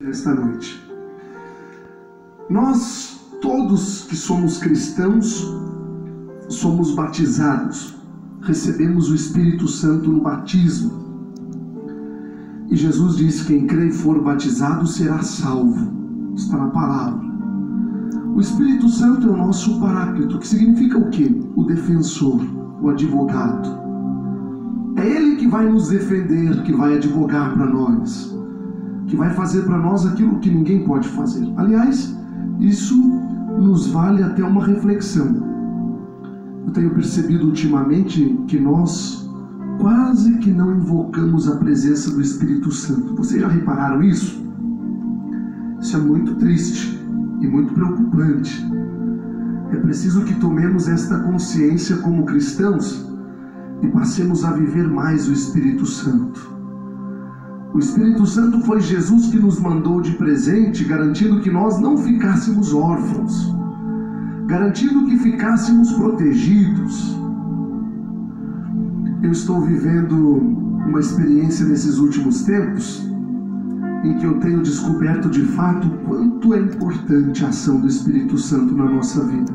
nesta noite. Nós, todos que somos cristãos, somos batizados, recebemos o Espírito Santo no batismo. E Jesus disse: Quem crê e for batizado será salvo. Está na palavra. O Espírito Santo é o nosso paráclito, que significa o quê? O defensor, o advogado. É Ele que vai nos defender, que vai advogar para nós que vai fazer para nós aquilo que ninguém pode fazer. Aliás, isso nos vale até uma reflexão. Eu tenho percebido ultimamente que nós quase que não invocamos a presença do Espírito Santo. Vocês já repararam isso? Isso é muito triste e muito preocupante. É preciso que tomemos esta consciência como cristãos e passemos a viver mais o Espírito Santo. O Espírito Santo foi Jesus que nos mandou de presente, garantindo que nós não ficássemos órfãos, garantindo que ficássemos protegidos. Eu estou vivendo uma experiência nesses últimos tempos em que eu tenho descoberto de fato quanto é importante a ação do Espírito Santo na nossa vida.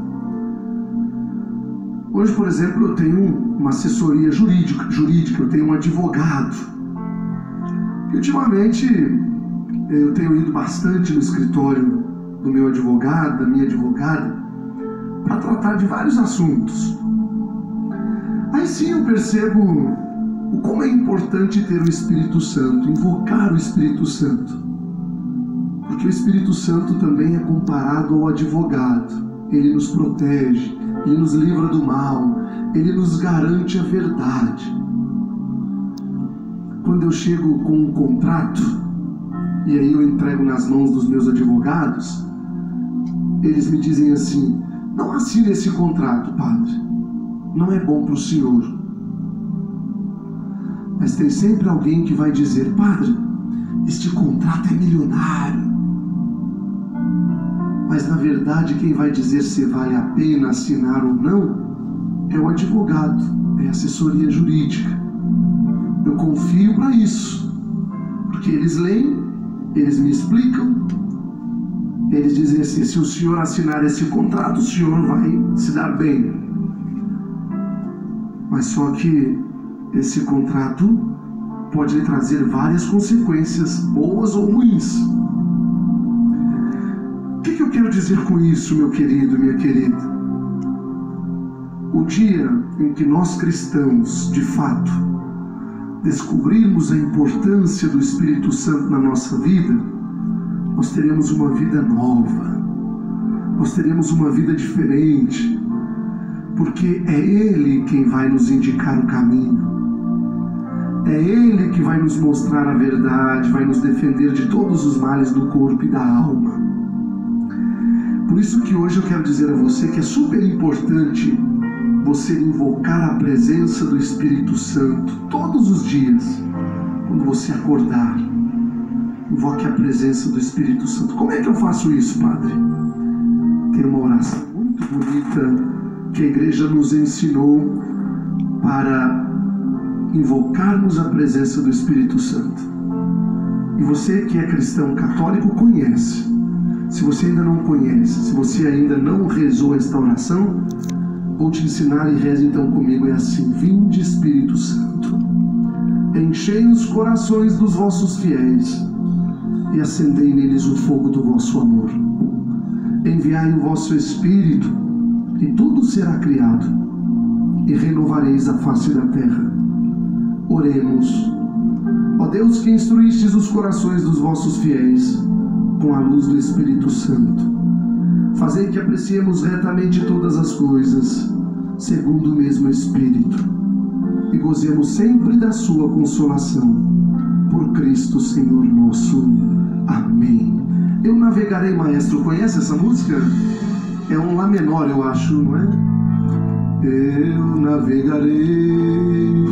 Hoje, por exemplo, eu tenho uma assessoria jurídica, jurídica eu tenho um advogado e ultimamente eu tenho ido bastante no escritório do meu advogado, da minha advogada, para tratar de vários assuntos. Aí sim eu percebo o como é importante ter o Espírito Santo, invocar o Espírito Santo. Porque o Espírito Santo também é comparado ao advogado. Ele nos protege, ele nos livra do mal, ele nos garante a verdade quando eu chego com um contrato e aí eu entrego nas mãos dos meus advogados, eles me dizem assim: não assine esse contrato, padre, não é bom para o senhor. Mas tem sempre alguém que vai dizer: padre, este contrato é milionário. Mas na verdade, quem vai dizer se vale a pena assinar ou não é o advogado, é a assessoria jurídica. Eu confio para isso. Porque eles leem, eles me explicam, eles dizem assim: se o senhor assinar esse contrato, o senhor vai se dar bem. Mas só que esse contrato pode trazer várias consequências, boas ou ruins. O que, que eu quero dizer com isso, meu querido, minha querida? O dia em que nós cristãos, de fato, descobrirmos a importância do Espírito Santo na nossa vida, nós teremos uma vida nova, nós teremos uma vida diferente, porque é Ele quem vai nos indicar o caminho, é Ele que vai nos mostrar a verdade, vai nos defender de todos os males do corpo e da alma. Por isso que hoje eu quero dizer a você que é super importante você invocar a presença do Espírito Santo todos os dias, quando você acordar. Invoque a presença do Espírito Santo. Como é que eu faço isso, Padre? Tem uma oração muito bonita que a igreja nos ensinou para invocarmos a presença do Espírito Santo. E você que é cristão católico conhece. Se você ainda não conhece, se você ainda não rezou esta oração, Vou te ensinar e reze então comigo. É assim: Vinde, Espírito Santo, enchei os corações dos vossos fiéis e acendei neles o fogo do vosso amor. Enviai o vosso Espírito e tudo será criado e renovareis a face da terra. Oremos. Ó Deus que instruístes os corações dos vossos fiéis com a luz do Espírito Santo Fazei que apreciemos retamente todas as coisas, segundo o mesmo Espírito, e gozemos sempre da Sua consolação. Por Cristo Senhor nosso. Amém. Eu navegarei, maestro. Conhece essa música? É um Lá menor, eu acho, não é? Eu navegarei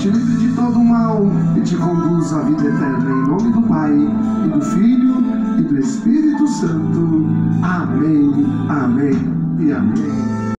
te livre de todo mal e te conduz à vida eterna em nome do Pai e do Filho e do Espírito Santo. Amém, amém e amém.